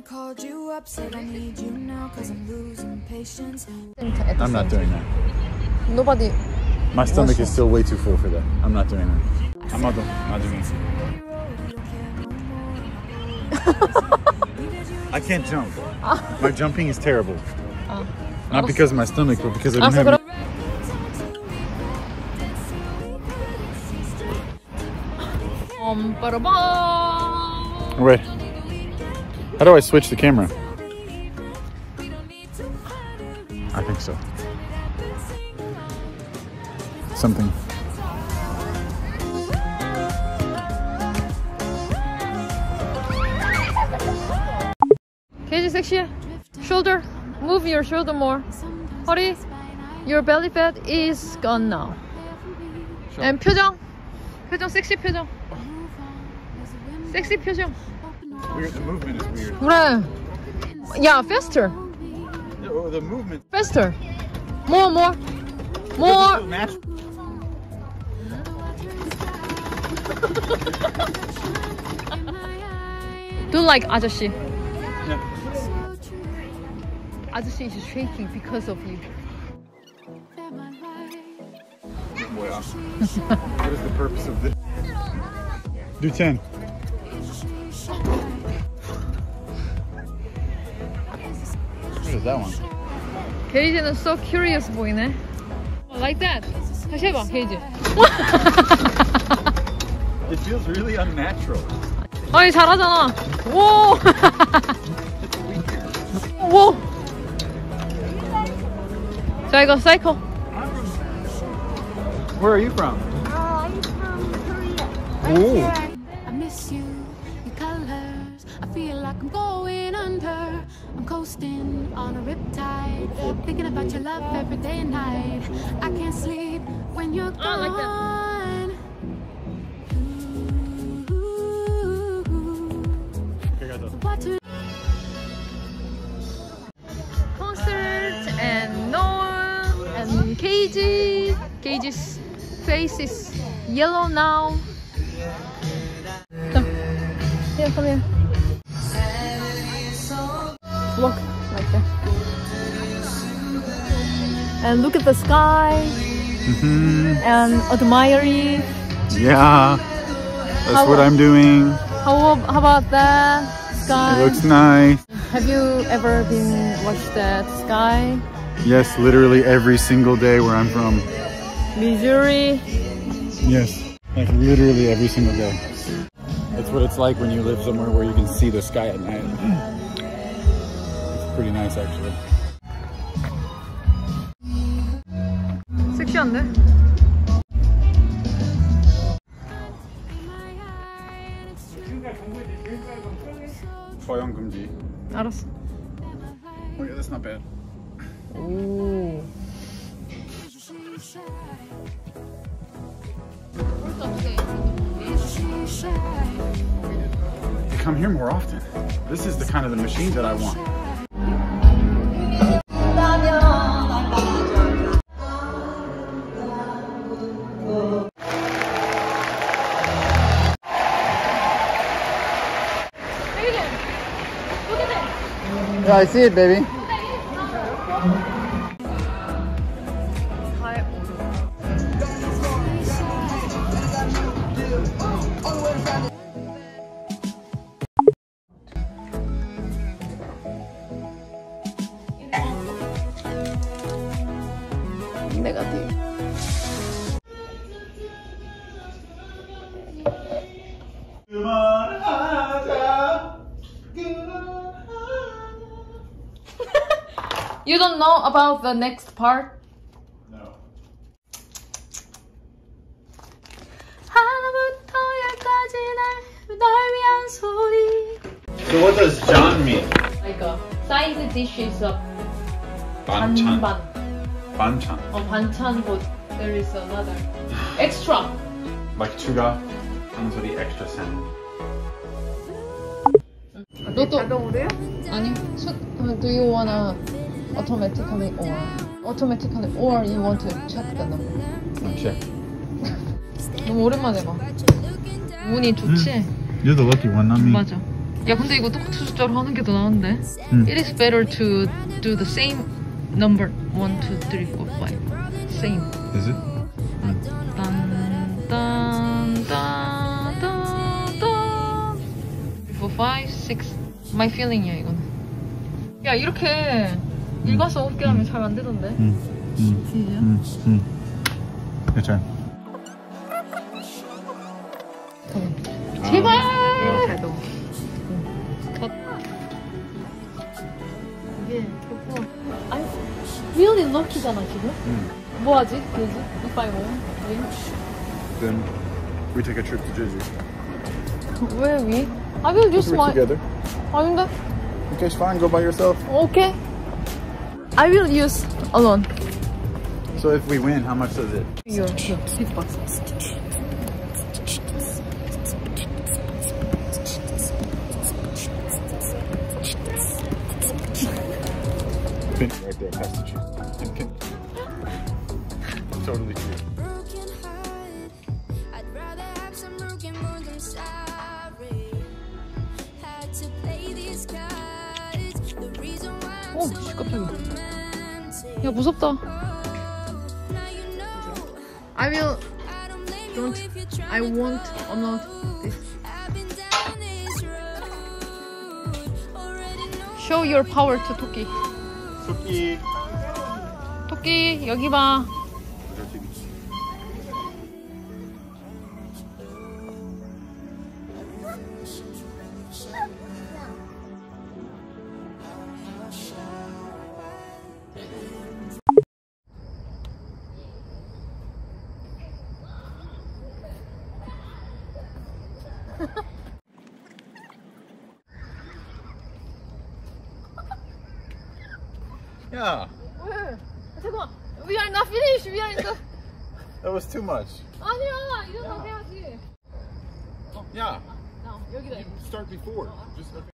I called you up, said I need you now, cause I'm losing patience. I'm not doing that. Nobody. My stomach is still way too full for that. I'm not doing that. I'm not doing, not doing. I can't jump. My jumping is terrible. Not because of my stomach, but because I don't have. Um, How do I switch the camera? I think so. Something. 케이지 섹시해. Shoulder. Move your shoulder more. 허리. Your belly fat is gone now. And 표정. 표정 섹시 표정. 섹시 표정. Weird, the movement is weird. Yeah, faster. The, the movement. Faster. More, more. More. Don't like Ajashi. No. Ajashi is shaking because of you. What is the purpose of this? Do 10. What is that one? 게이지는 so curious 보이네. Like that. 다시 해봐, 게이지. It feels really unnatural. 아니 잘하잖아. 오. 오. 자 이거 사이클. Where are you from? Oh, I'm from Korea. Ooh. I miss you, your colors. I feel like I'm going under. I'm coasting on a riptide, thinking about your love every day and night. I can't sleep when you're Oh, I like that. gone. Ooh, what Concert and Noah and KG. KG's face is yellow now. Come here, come here. Walk like that. And look at the sky hmm and admire it. Yeah. That's How- what I'm doing. How, how about that sky? It looks nice. Have you ever been watched that sky? Yes, literally every single day where I'm from. Missouri. Yes. Like literally every single day. That's what it's like when you live somewhere where you can see the sky at night pretty nice actually. Sıkşandı. Foyon gumji. Arası. Oh yeah, that's not bad. Ooh. They come here more often. This is the kind of the machine that I want. Yeah, I see it, baby. 네 You don't know about the next part? No. 하나부터 열까지 날, 널 위한 소리. So what does John mean? Like a side dishes of 반찬. 반반. 반찬. 어, 반찬, but there is another extra. Like 추가 한 소리 extra sound. 너도 자동으로요? 아니, 수, do you wanna automatically or automatically or you want to check the number? Oh, check. 너무 오랜만에 봐. 운이 좋지? You're the lucky one, not me. 맞아. 야 근데 이거 똑같은 숫자로 하는 게 더 나은데. 음. It is better to do the same number. 1, 2, 3, 4, 5. Same. Is it? 딴, 딴, 딴, 딴, 딴. 4, 5, 6. My feeling이야 이거는. 야 이렇게 일과서 없게 하면 잘 안 되던데. 음. 음. 진짜? 음. 음. 괜찮아. 제발! 어. 잘 넣어. 컷. 이게 좋고. 아니, really lucky잖아, 지금? 음. 뭐 하지? 그지? If I win? win? Then we take a trip to Jeju. Where we? I will use We're my. together. 아닌데? Okay, it's fine. Go by yourself. Okay. I will use alone. So if we win, how much does it? Your tip box. Pin right there, past the tree. totally true. broken heart. I'd 야 무섭다 I will don't I want or not this Show your power to 토끼 토끼 토끼 여기 봐 Yeah, 왜? 잠깐만. We are not finished. We are in the. that was too much. 아니야, 이런 거 해야지. Yeah, 나 여기다. start before. Just okay.